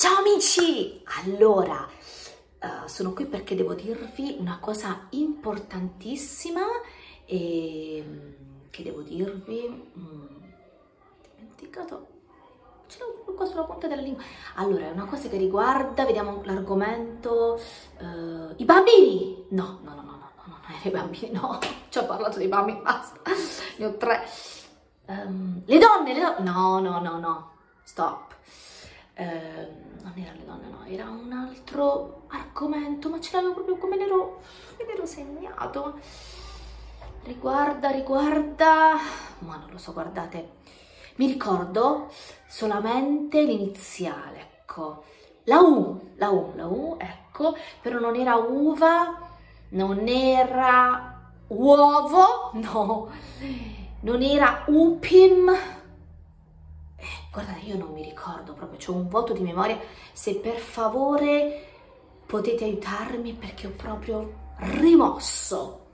Ciao amici! Allora, uh, sono qui perché devo dirvi una cosa importantissima e che devo dirvi... Mm, dimenticato... Ce l'ho qua sulla punta della lingua. Allora, è una cosa che riguarda, vediamo l'argomento... Uh, I bambini! No, no, no, no, no, no, non è i bambini, no. Ci ho parlato dei bambini, basta. Ne ho tre. Um, le donne, le donne... No, no, no, no. Stop. Um, non erano le donne, no, era un altro argomento, ma ce l'avevo proprio come l'ero, segnato. Riguarda, riguarda, ma non lo so, guardate, mi ricordo solamente l'iniziale, ecco, la U, la U, la U, ecco, però non era uva, non era uovo, no, non era upim, Guardate, io non mi ricordo proprio, ho un voto di memoria. Se per favore potete aiutarmi perché ho proprio rimosso